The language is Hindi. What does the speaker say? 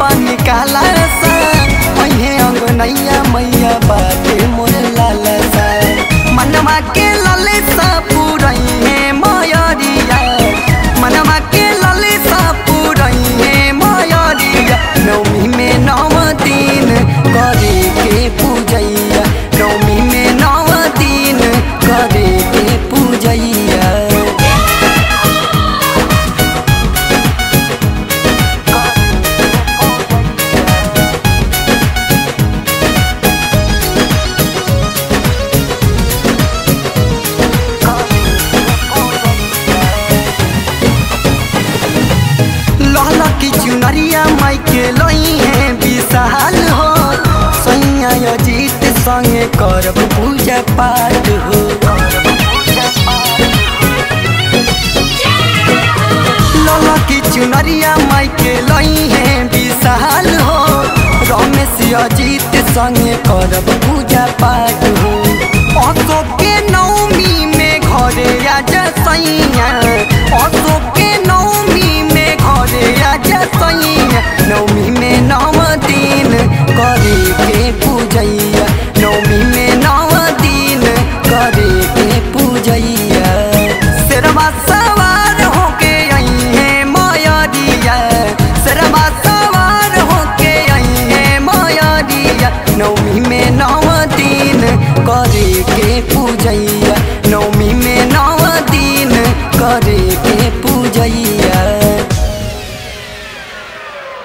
बानी काला रसा। अंगनैया मैया के लई है विशाल हो। सैया अजीत संगे करब पूजा पाठ हो। चुनरिया माई के लई है विशाल हो। रमेश अजीत संगे करब पूजा पाठ हो। अशोक के नौमी में घरे राजा सैया। नौ तीन करे के पूजैया नौमी में नौ